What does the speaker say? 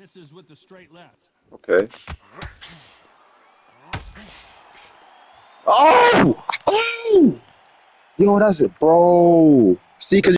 Misses with the straight left. Okay. Oh! Oh! Yo, that's it, bro. See, cause